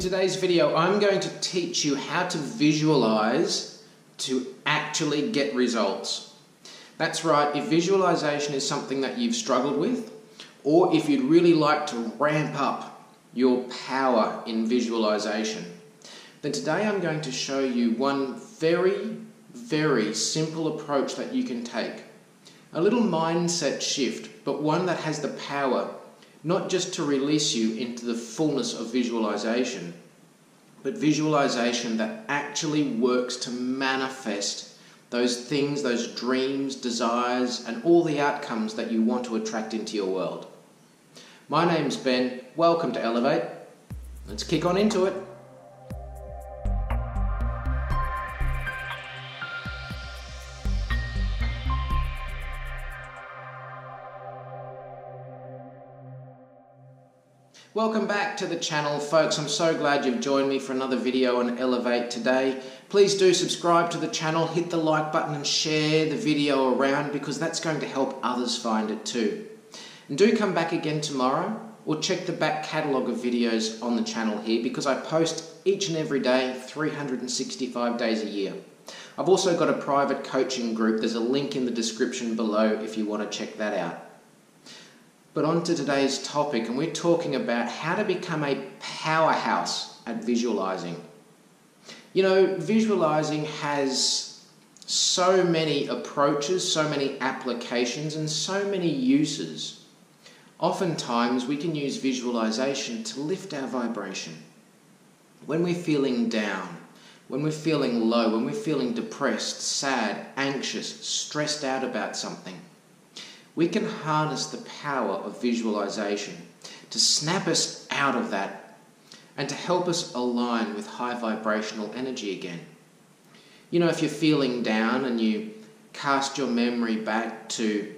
In today's video, I'm going to teach you how to visualize to actually get results. That's right, if visualization is something that you've struggled with, or if you'd really like to ramp up your power in visualization, then today I'm going to show you one very, very simple approach that you can take. A little mindset shift, but one that has the power not just to release you into the fullness of visualization, but visualization that actually works to manifest those things, those dreams, desires, and all the outcomes that you want to attract into your world. My name's Ben. Welcome to Elevate. Let's kick on into it. Welcome back to the channel folks. I'm so glad you've joined me for another video on Elevate today. Please do subscribe to the channel, hit the like button and share the video around because that's going to help others find it too. And do come back again tomorrow or check the back catalogue of videos on the channel here because I post each and every day 365 days a year. I've also got a private coaching group. There's a link in the description below if you want to check that out. But on to today's topic, and we're talking about how to become a powerhouse at visualizing. You know, visualizing has so many approaches, so many applications, and so many uses. Oftentimes, we can use visualization to lift our vibration. When we're feeling down, when we're feeling low, when we're feeling depressed, sad, anxious, stressed out about something, we can harness the power of visualization to snap us out of that and to help us align with high vibrational energy again. You know, if you're feeling down and you cast your memory back to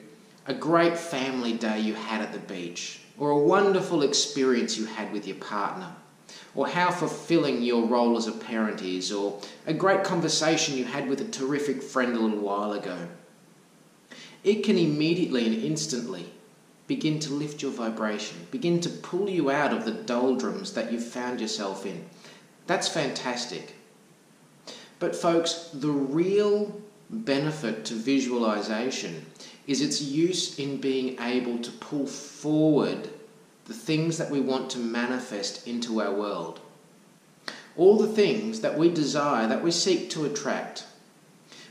a great family day you had at the beach, or a wonderful experience you had with your partner, or how fulfilling your role as a parent is, or a great conversation you had with a terrific friend a little while ago it can immediately and instantly begin to lift your vibration, begin to pull you out of the doldrums that you've found yourself in. That's fantastic. But, folks, the real benefit to visualization is its use in being able to pull forward the things that we want to manifest into our world. All the things that we desire, that we seek to attract,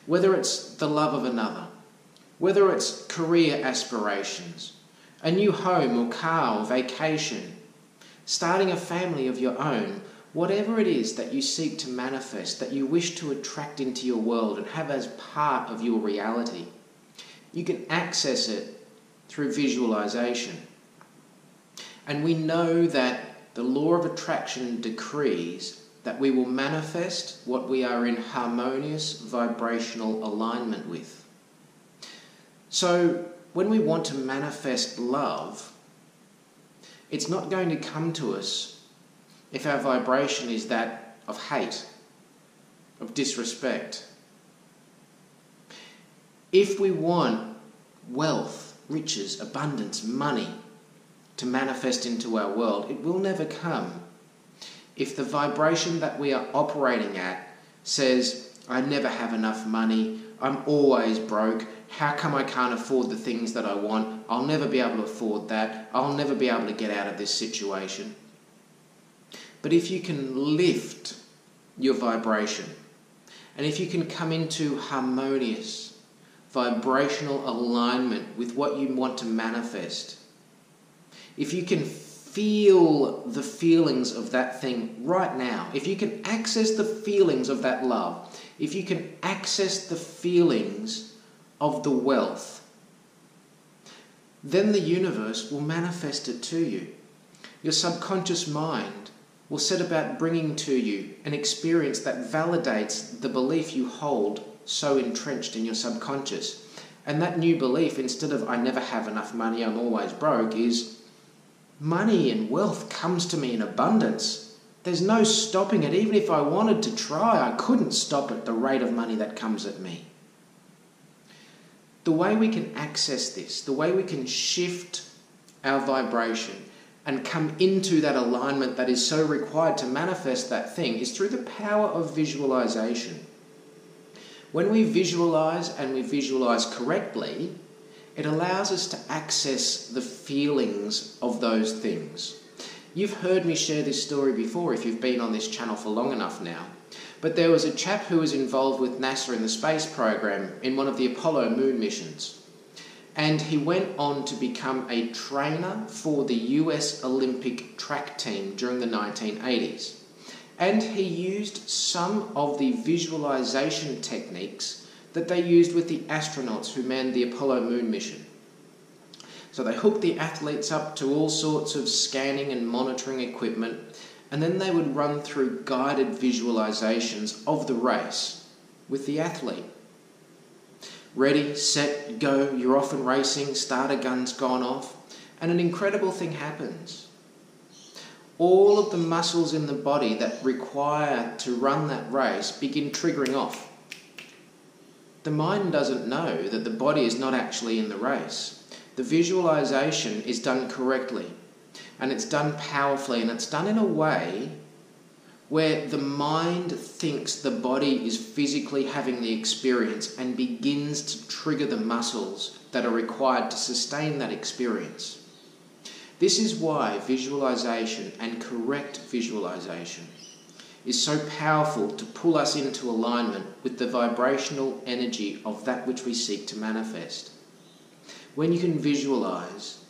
whether it's the love of another, whether it's career aspirations, a new home or car or vacation, starting a family of your own, whatever it is that you seek to manifest, that you wish to attract into your world and have as part of your reality, you can access it through visualization. And we know that the law of attraction decrees that we will manifest what we are in harmonious vibrational alignment with. So, when we want to manifest love, it's not going to come to us if our vibration is that of hate, of disrespect. If we want wealth, riches, abundance, money to manifest into our world, it will never come if the vibration that we are operating at says, I never have enough money, I'm always broke, how come I can't afford the things that I want? I'll never be able to afford that. I'll never be able to get out of this situation. But if you can lift your vibration, and if you can come into harmonious vibrational alignment with what you want to manifest, if you can feel the feelings of that thing right now, if you can access the feelings of that love, if you can access the feelings of the wealth, then the universe will manifest it to you. Your subconscious mind will set about bringing to you an experience that validates the belief you hold so entrenched in your subconscious. And that new belief, instead of I never have enough money, I'm always broke, is money and wealth comes to me in abundance. There's no stopping it. Even if I wanted to try, I couldn't stop at the rate of money that comes at me the way we can access this, the way we can shift our vibration and come into that alignment that is so required to manifest that thing is through the power of visualization. When we visualize and we visualize correctly, it allows us to access the feelings of those things. You've heard me share this story before if you've been on this channel for long enough now. But there was a chap who was involved with NASA in the space program in one of the Apollo moon missions. And he went on to become a trainer for the US Olympic track team during the 1980s. And he used some of the visualization techniques that they used with the astronauts who manned the Apollo moon mission. So they hooked the athletes up to all sorts of scanning and monitoring equipment, and then they would run through guided visualizations of the race with the athlete. Ready, set, go, you're off and racing, starter gun's gone off, and an incredible thing happens. All of the muscles in the body that require to run that race begin triggering off. The mind doesn't know that the body is not actually in the race the visualization is done correctly and it's done powerfully and it's done in a way where the mind thinks the body is physically having the experience and begins to trigger the muscles that are required to sustain that experience. This is why visualization and correct visualization is so powerful to pull us into alignment with the vibrational energy of that which we seek to manifest when you can visualize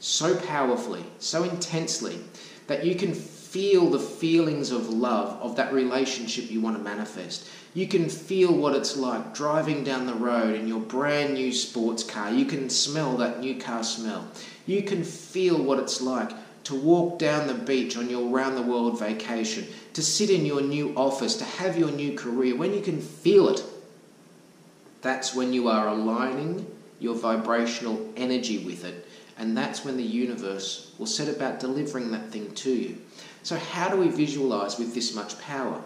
so powerfully, so intensely, that you can feel the feelings of love of that relationship you want to manifest. You can feel what it's like driving down the road in your brand new sports car. You can smell that new car smell. You can feel what it's like to walk down the beach on your round the world vacation, to sit in your new office, to have your new career. When you can feel it, that's when you are aligning your vibrational energy with it. And that's when the universe will set about delivering that thing to you. So, how do we visualize with this much power?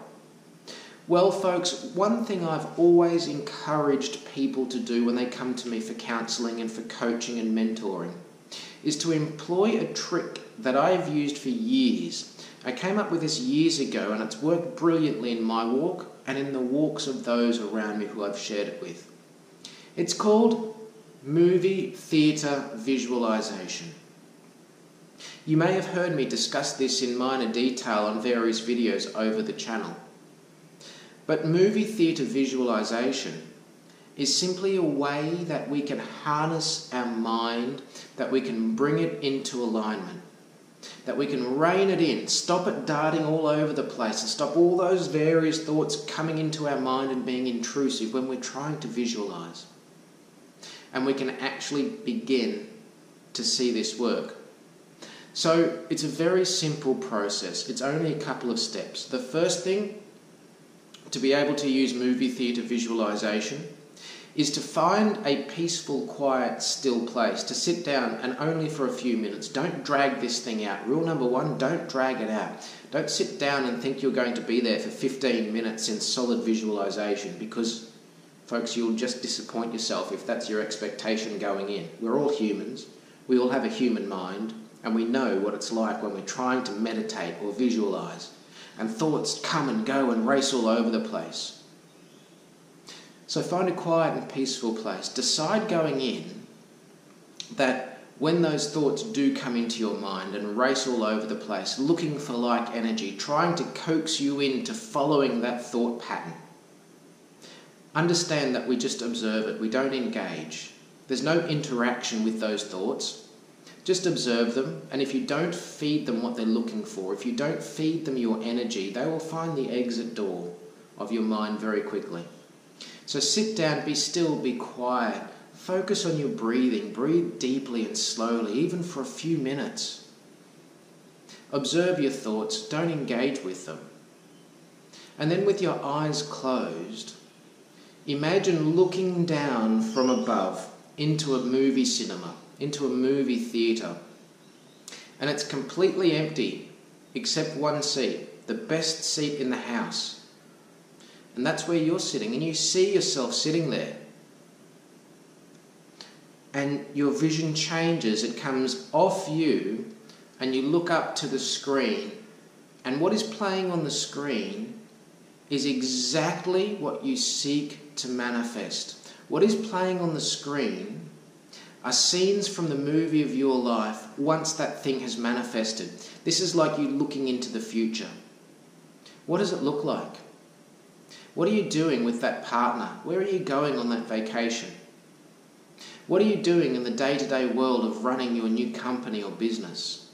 Well, folks, one thing I've always encouraged people to do when they come to me for counseling and for coaching and mentoring is to employ a trick that I've used for years. I came up with this years ago and it's worked brilliantly in my walk and in the walks of those around me who I've shared it with. It's called movie theatre visualization. You may have heard me discuss this in minor detail on various videos over the channel. But movie theatre visualization is simply a way that we can harness our mind, that we can bring it into alignment, that we can rein it in, stop it darting all over the place, and stop all those various thoughts coming into our mind and being intrusive when we're trying to visualize and we can actually begin to see this work. So it's a very simple process. It's only a couple of steps. The first thing to be able to use movie theatre visualization is to find a peaceful, quiet, still place to sit down and only for a few minutes. Don't drag this thing out. Rule number one don't drag it out. Don't sit down and think you're going to be there for 15 minutes in solid visualization because Folks, you'll just disappoint yourself if that's your expectation going in. We're all humans, we all have a human mind, and we know what it's like when we're trying to meditate or visualize, and thoughts come and go and race all over the place. So find a quiet and peaceful place. Decide going in that when those thoughts do come into your mind and race all over the place, looking for like energy, trying to coax you into following that thought pattern, Understand that we just observe it, we don't engage. There's no interaction with those thoughts. Just observe them, and if you don't feed them what they're looking for, if you don't feed them your energy, they will find the exit door of your mind very quickly. So sit down, be still, be quiet. Focus on your breathing. Breathe deeply and slowly, even for a few minutes. Observe your thoughts, don't engage with them. And then, with your eyes closed, Imagine looking down from above into a movie cinema, into a movie theatre, and it's completely empty except one seat, the best seat in the house. And that's where you're sitting, and you see yourself sitting there. And your vision changes, it comes off you and you look up to the screen, and what is playing on the screen is exactly what you seek to manifest. What is playing on the screen are scenes from the movie of your life once that thing has manifested. This is like you looking into the future. What does it look like? What are you doing with that partner? Where are you going on that vacation? What are you doing in the day to day world of running your new company or business?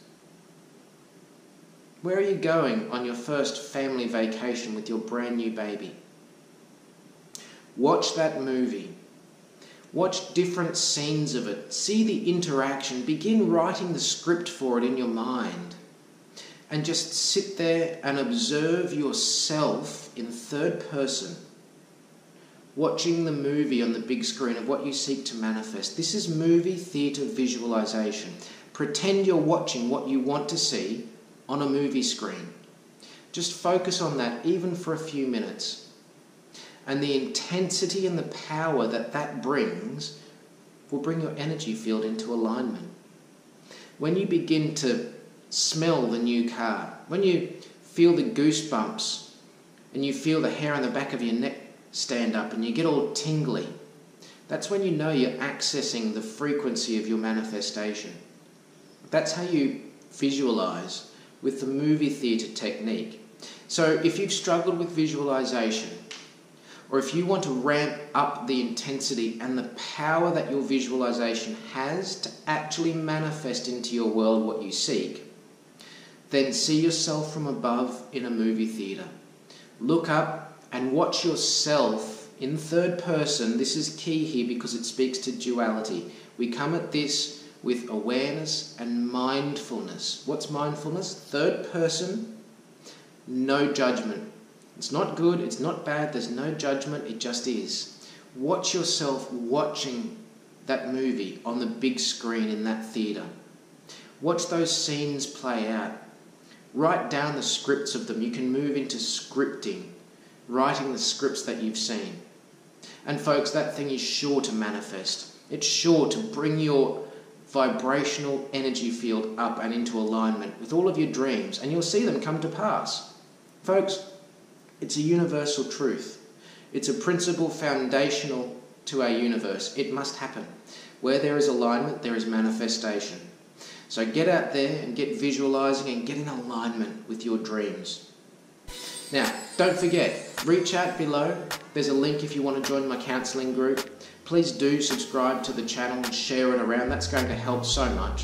Where are you going on your first family vacation with your brand new baby? Watch that movie. Watch different scenes of it. See the interaction. Begin writing the script for it in your mind. And just sit there and observe yourself in third person watching the movie on the big screen of what you seek to manifest. This is movie theatre visualization. Pretend you're watching what you want to see on a movie screen. Just focus on that even for a few minutes. And the intensity and the power that that brings will bring your energy field into alignment. When you begin to smell the new car, when you feel the goosebumps and you feel the hair on the back of your neck stand up and you get all tingly, that's when you know you're accessing the frequency of your manifestation. That's how you visualize with the movie theatre technique. So if you've struggled with visualization, or if you want to ramp up the intensity and the power that your visualization has to actually manifest into your world what you seek, then see yourself from above in a movie theatre. Look up and watch yourself in third person. This is key here because it speaks to duality. We come at this with awareness and mindfulness. What's mindfulness? Third person, no judgment. It's not good, it's not bad, there's no judgment, it just is. Watch yourself watching that movie on the big screen in that theatre. Watch those scenes play out. Write down the scripts of them. You can move into scripting writing the scripts that you've seen. And folks, that thing is sure to manifest. It's sure to bring your vibrational energy field up and into alignment with all of your dreams, and you'll see them come to pass. Folks, it's a universal truth. It's a principle foundational to our universe. It must happen. Where there is alignment, there is manifestation. So get out there and get visualizing and get in alignment with your dreams. Now, don't forget, reach out below. There's a link if you want to join my counselling group. Please do subscribe to the channel and share it around. That's going to help so much.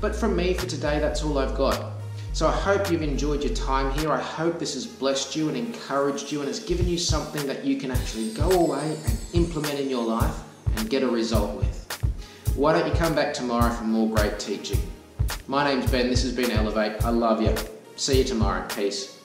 But from me for today, that's all I've got. So I hope you've enjoyed your time here. I hope this has blessed you and encouraged you and has given you something that you can actually go away and implement in your life and get a result with. Why don't you come back tomorrow for more great teaching? My name's Ben. This has been Elevate. I love you. See you tomorrow. Peace.